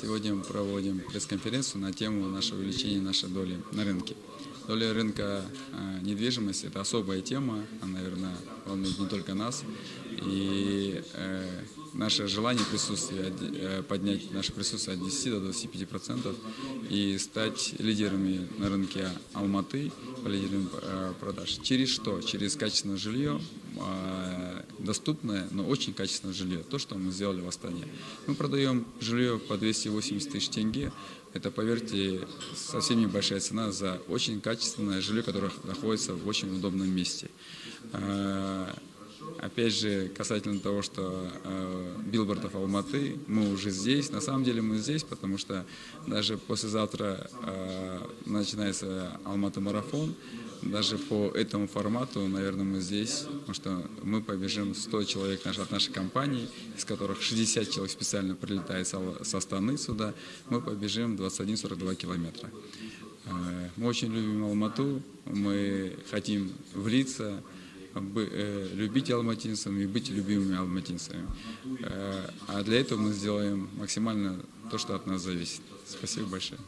Сегодня мы проводим пресс-конференцию на тему нашего увеличения нашей доли на рынке. Доля рынка э, недвижимости – это особая тема, она, наверное, волнует не только нас. И э, наше желание присутствия, э, поднять наше присутствие от 10 до 25 процентов и стать лидерами на рынке Алматы по лидерам э, продаж. Через что? Через качественное жилье, доступное, но очень качественное жилье. То, что мы сделали в Астане. Мы продаем жилье по 280 тысяч тенге. Это, поверьте, совсем небольшая цена за очень качественное жилье, которое находится в очень удобном месте. Опять же, касательно того, что э, билбордов Алматы, мы уже здесь. На самом деле мы здесь, потому что даже послезавтра э, начинается Алматы-марафон. Даже по этому формату, наверное, мы здесь, потому что мы побежим 100 человек от нашей компании, из которых 60 человек специально прилетает со Астаны сюда. Мы побежим 21-42 километра. Э, мы очень любим Алмату, мы хотим влиться, Э, любить алматинцами и быть любимыми алматинцами. Э, а для этого мы сделаем максимально то, что от нас зависит. Спасибо большое.